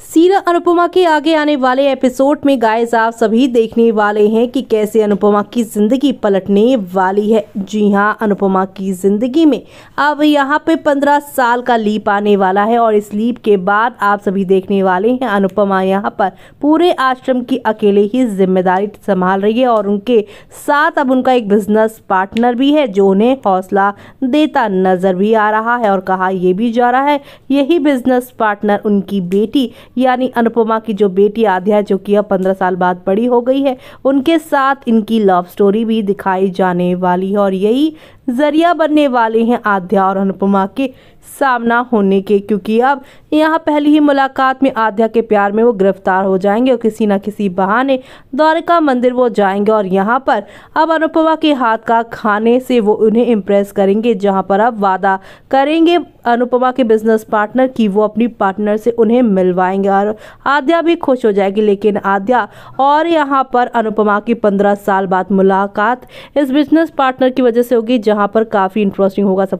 सीरा अनुपमा के आगे आने वाले एपिसोड में गाइस आप सभी देखने वाले हैं कि कैसे अनुपमा की ज़िंदगी पलटने वाली है। जी हाँ, अनुपमा की ज़िंदगी में अब यहाँ पे 15 साल का लीप आने वाला है और इस लीप के बाद आप सभी देखने वाले हैं अनुपमा यहाँ पर पूरे आश्रम की अकेले ही ज़िम्मेदारी संभाल रही है और उनके साथ अब उनका एक बिज़नेस पार्टनर भी है जो उन्हें हौसला देता नज़र भी आ रहा है और कहा यह भी जा रहा है, यही बिज़नेस पार्टनर उनकी बेटी यानी अनुपमा की जो बेटी आध्या जो कि अब पंद्रह साल बाद बड़ी हो गई है, उनके साथ इनकी लव स्टोरी भी दिखाई जाने वाली है और यही ज़रिया बनने वाले हैं आध्या और अनुपमा के सामना होने के, क्योंकि अब यहाँ पहली ही मुलाकात में आध्या के प्यार में वो गिरफ़्तार हो जाएँगे और किसी न किसी बहाने द्वारका मंदिर वो जाएँगे और यहाँ पर अब अनुपमा के हाथ का खाने से वो उन्हें इम्प्रेस करेंगे, जहाँ पर अब वादा करेंगे अनुपमा के बिज़नेस पार्टनर की वो अपनी पार्टनर से उन्हें मिलवाएँगे और आद्या भी खुश हो जाएगी। लेकिन आद्या और यहाँ पर अनुपमा की पंद्रह साल बाद मुलाकात इस बिज़नेस पार्टनर की वजह से होगी, जहाँ पर काफ़ी इंटरेस्टिंग होगा सब